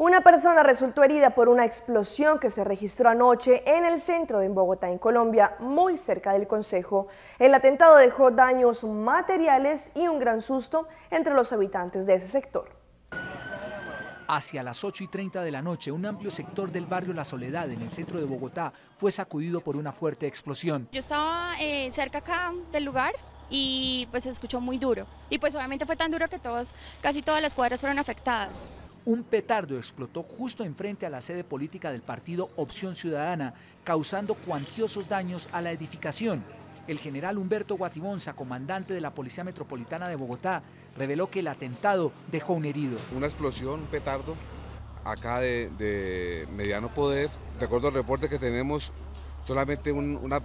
Una persona resultó herida por una explosión que se registró anoche en el centro de Bogotá, en Colombia, muy cerca del Consejo. El atentado dejó daños materiales y un gran susto entre los habitantes de ese sector. Hacia las 8 y 30 de la noche, un amplio sector del barrio La Soledad, en el centro de Bogotá, fue sacudido por una fuerte explosión. Yo estaba eh, cerca acá del lugar y pues se escuchó muy duro. Y pues obviamente fue tan duro que todos, casi todas las cuadras fueron afectadas. Un petardo explotó justo enfrente a la sede política del partido Opción Ciudadana, causando cuantiosos daños a la edificación. El general Humberto Guatibonza, comandante de la Policía Metropolitana de Bogotá, reveló que el atentado dejó un herido. Una explosión, un petardo, acá de, mediano poder. De acuerdo al reporte que tenemos, solamente una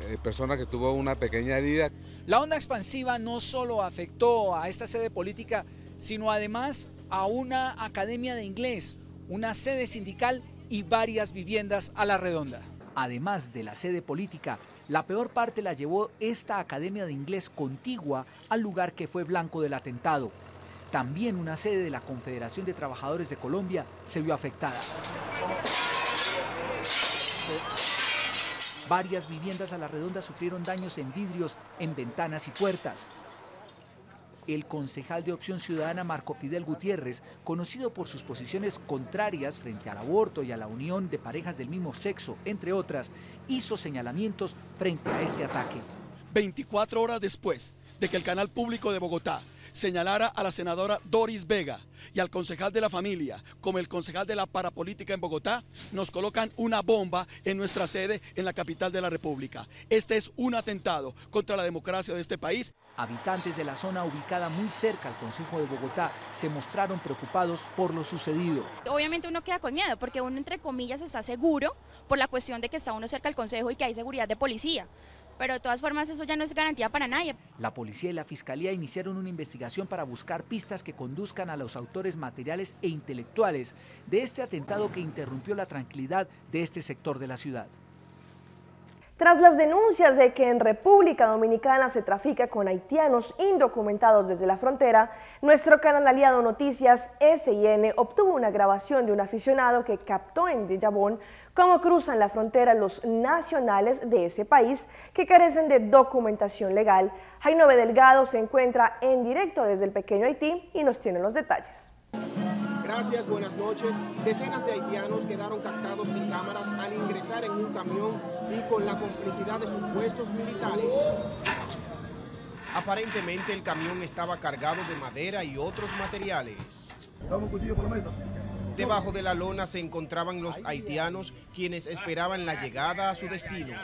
eh, persona que tuvo una pequeña herida. La onda expansiva no solo afectó a esta sede política, sino además a una academia de inglés, una sede sindical y varias viviendas a la redonda. Además de la sede política, la peor parte la llevó esta academia de inglés contigua al lugar que fue blanco del atentado. También una sede de la Confederación de Trabajadores de Colombia se vio afectada. Varias viviendas a la redonda sufrieron daños en vidrios, en ventanas y puertas el concejal de Opción Ciudadana Marco Fidel Gutiérrez, conocido por sus posiciones contrarias frente al aborto y a la unión de parejas del mismo sexo, entre otras, hizo señalamientos frente a este ataque. 24 horas después de que el canal público de Bogotá señalara a la senadora Doris Vega y al concejal de la familia como el concejal de la parapolítica en Bogotá, nos colocan una bomba en nuestra sede en la capital de la República. Este es un atentado contra la democracia de este país. Habitantes de la zona ubicada muy cerca al Consejo de Bogotá se mostraron preocupados por lo sucedido. Obviamente uno queda con miedo porque uno entre comillas está seguro por la cuestión de que está uno cerca al Consejo y que hay seguridad de policía pero de todas formas eso ya no es garantía para nadie. La policía y la fiscalía iniciaron una investigación para buscar pistas que conduzcan a los autores materiales e intelectuales de este atentado que interrumpió la tranquilidad de este sector de la ciudad. Tras las denuncias de que en República Dominicana se trafica con haitianos indocumentados desde la frontera, nuestro canal aliado Noticias SIN obtuvo una grabación de un aficionado que captó en Dejabón cómo cruzan la frontera los nacionales de ese país que carecen de documentación legal. Jainove Delgado se encuentra en directo desde el pequeño Haití y nos tiene los detalles. Gracias, buenas noches. Decenas de haitianos quedaron captados en cámaras al ingresar en un camión y con la complicidad de supuestos militares. Aparentemente el camión estaba cargado de madera y otros materiales. Debajo de la lona se encontraban los haitianos quienes esperaban la llegada a su destino.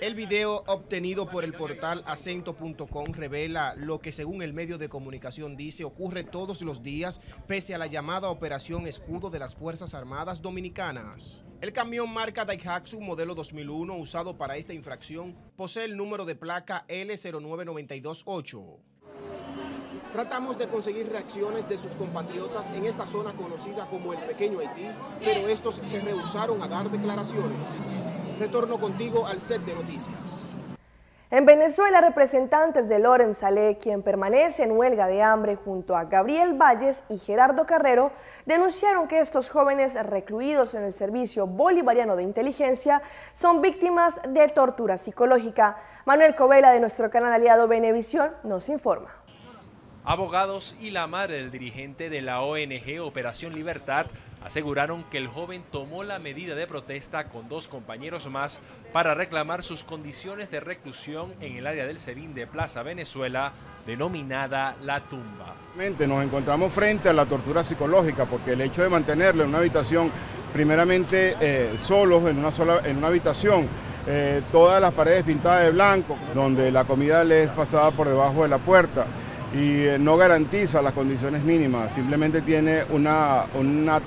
El video obtenido por el portal acento.com revela lo que según el medio de comunicación dice ocurre todos los días pese a la llamada Operación Escudo de las Fuerzas Armadas Dominicanas. El camión marca Daihatsu modelo 2001 usado para esta infracción posee el número de placa L09928. Tratamos de conseguir reacciones de sus compatriotas en esta zona conocida como el Pequeño Haití, pero estos se rehusaron a dar declaraciones. Retorno contigo al set de noticias. En Venezuela, representantes de Loren Saleh, quien permanece en huelga de hambre junto a Gabriel Valles y Gerardo Carrero, denunciaron que estos jóvenes recluidos en el Servicio Bolivariano de Inteligencia son víctimas de tortura psicológica. Manuel Covela de nuestro canal aliado Venevisión nos informa. Abogados y la madre del dirigente de la ONG Operación Libertad aseguraron que el joven tomó la medida de protesta con dos compañeros más para reclamar sus condiciones de reclusión en el área del Serín de Plaza Venezuela, denominada La Tumba. Nos encontramos frente a la tortura psicológica porque el hecho de mantenerlo en una habitación, primeramente eh, solos en una, sola, en una habitación, eh, todas las paredes pintadas de blanco, donde la comida les pasaba por debajo de la puerta, y eh, no garantiza las condiciones mínimas, simplemente tiene una,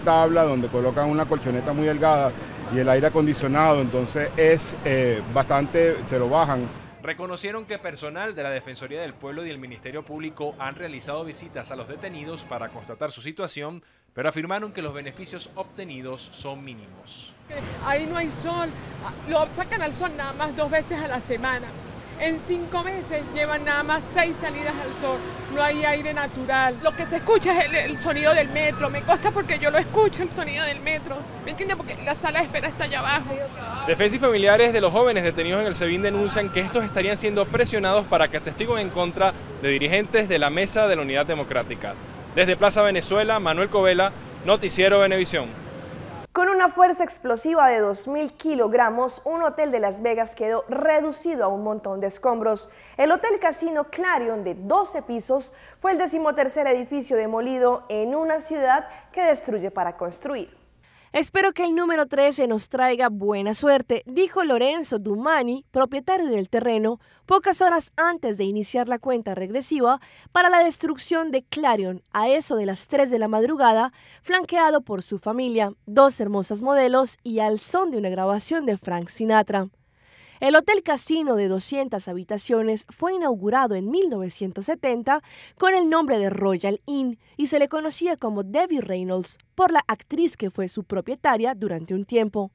tabla donde colocan una colchoneta muy delgada y el aire acondicionado, entonces es eh, bastante, se lo bajan. Reconocieron que personal de la Defensoría del Pueblo y el Ministerio Público han realizado visitas a los detenidos para constatar su situación, pero afirmaron que los beneficios obtenidos son mínimos. Ahí no hay sol, lo sacan al sol nada más dos veces a la semana en cinco meses llevan nada más seis salidas al sol. No hay aire natural. Lo que se escucha es el, sonido del metro. Me consta porque yo lo escucho, el sonido del metro. ¿Me entiendes? Porque la sala de espera está allá abajo. Defensa y familiares de los jóvenes detenidos en el SEBIN denuncian que estos estarían siendo presionados para que atestiguen en contra de dirigentes de la Mesa de la Unidad Democrática. Desde Plaza Venezuela, Manuel Covela, Noticiero Venevisión. Con una fuerza explosiva de 2.000 kilogramos, un hotel de Las Vegas quedó reducido a un montón de escombros. El Hotel Casino Clarion de 12 pisos fue el decimotercer edificio demolido en una ciudad que destruye para construir. Espero que el número 13 nos traiga buena suerte, dijo Lorenzo Dumani, propietario del terreno, pocas horas antes de iniciar la cuenta regresiva para la destrucción de Clarion a eso de las 3 de la madrugada, flanqueado por su familia, dos hermosas modelos y al son de una grabación de Frank Sinatra. El Hotel Casino de 200 habitaciones fue inaugurado en 1970 con el nombre de Royal Inn y se le conocía como Debbie Reynolds por la actriz que fue su propietaria durante un tiempo.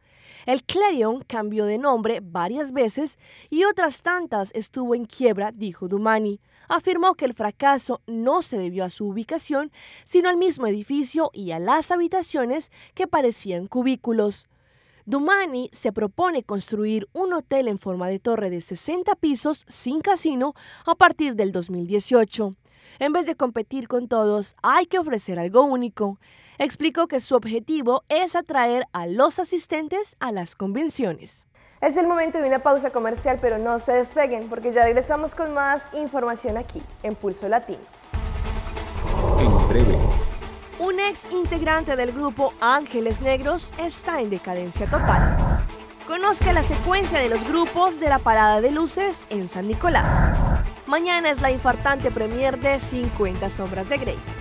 El Clarion cambió de nombre varias veces y otras tantas estuvo en quiebra, dijo Dumani. Afirmó que el fracaso no se debió a su ubicación, sino al mismo edificio y a las habitaciones que parecían cubículos. Dumani se propone construir un hotel en forma de torre de 60 pisos sin casino a partir del 2018. En vez de competir con todos, hay que ofrecer algo único. Explicó que su objetivo es atraer a los asistentes a las convenciones. Es el momento de una pausa comercial, pero no se despeguen porque ya regresamos con más información aquí en Pulso Latino. En breve ex integrante del grupo Ángeles Negros está en decadencia total. Conozca la secuencia de los grupos de la parada de luces en San Nicolás. Mañana es la infartante premier de 50 sombras de Grey.